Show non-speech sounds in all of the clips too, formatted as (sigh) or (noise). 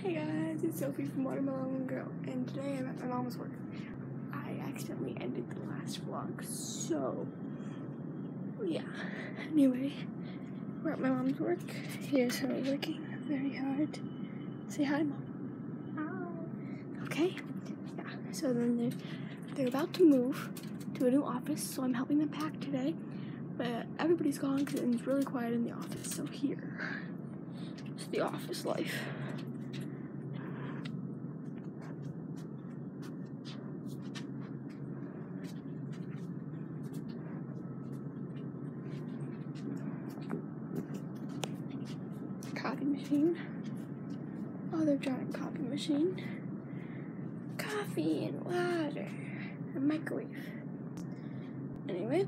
Hey guys, it's Sophie from Watermelon Girl, and today I'm at my mom's work. I accidentally ended the last vlog, so yeah. Anyway, we're at my mom's work. Here's her working very hard. Say hi, mom. Hi. Okay. Yeah. So then they're they're about to move to a new office, so I'm helping them pack today. But everybody's gone because it's really quiet in the office. So here, it's the office life. Coffee machine. Other giant coffee machine. Coffee and water. A microwave. Anyway,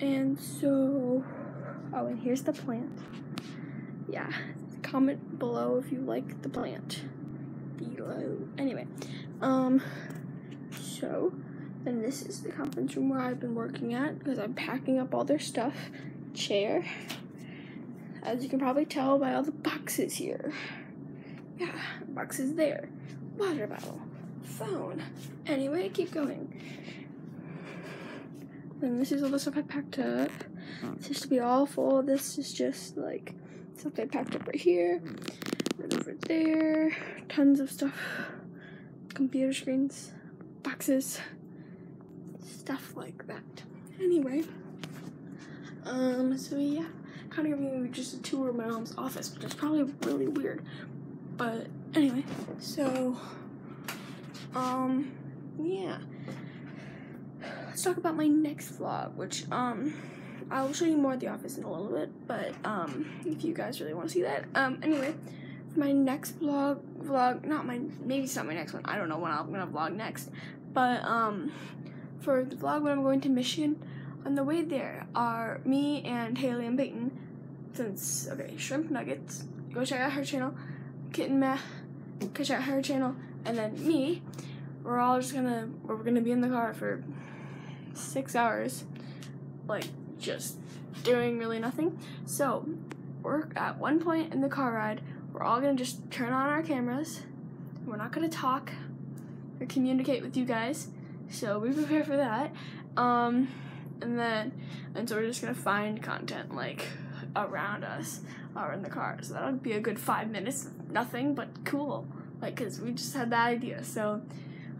and so, oh, and here's the plant. Yeah, comment below if you like the plant. Below. Anyway, um, so, and this is the conference room where I've been working at because I'm packing up all their stuff. Chair. As you can probably tell by all the boxes here. Yeah, boxes there. Water bottle. Phone. Anyway, keep going. And this is all the stuff I packed up. This used to be all full. This is just like stuff I packed up right here. Right over there. Tons of stuff. Computer screens. Boxes. Stuff like that. Anyway. Um, so yeah. Kind of giving you just a tour of my mom's office, which is probably really weird. But anyway, so um yeah let's talk about my next vlog, which um I'll show you more of the office in a little bit, but um if you guys really want to see that. Um anyway, my next vlog vlog not my maybe it's not my next one. I don't know when I'm gonna vlog next. But um for the vlog when I'm going to Michigan, on the way there are me and Haley and Peyton. Since okay, shrimp nuggets. Go check out her channel. Kitten Meh. Go check out her channel. And then me. We're all just gonna we're gonna be in the car for six hours, like just doing really nothing. So we're at one point in the car ride, we're all gonna just turn on our cameras. We're not gonna talk or communicate with you guys. So be prepared for that. Um, and then, and so we're just gonna find content like around us or in the car. So that'll be a good five minutes nothing but cool. Like, cause we just had that idea. So,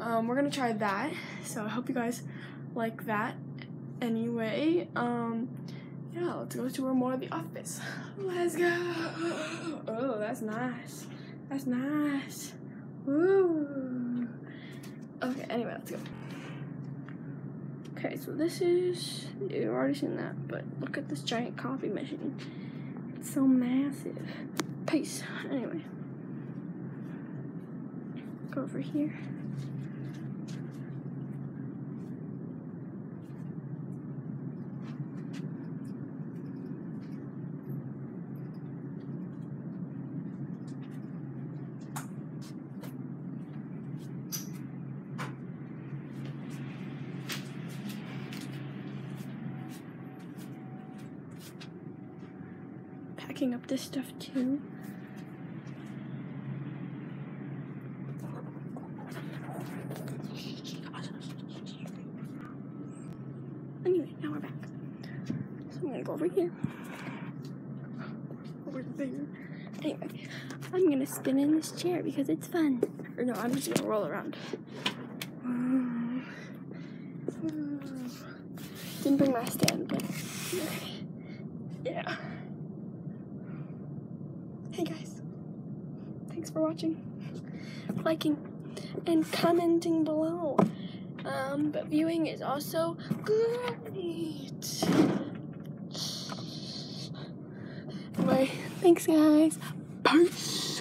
um, we're gonna try that. So I hope you guys like that. Anyway, um, yeah, let's go to more of the office. Let's go. Oh, that's nice. That's nice. Woo. Okay, anyway, let's go. Okay, so this is, you've already seen that, but look at this giant coffee machine. It's so massive. Peace. Anyway. Go over here. Packing up this stuff too. Anyway, now we're back. So I'm gonna go over here. Over there. Anyway, I'm gonna spin in this chair because it's fun. Or no, I'm just gonna roll around. (sighs) Didn't bring my stand, but yeah. Hey guys, thanks for watching, liking, and commenting below. Um, but viewing is also great. Anyway, thanks guys. Peace.